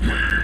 Yeah.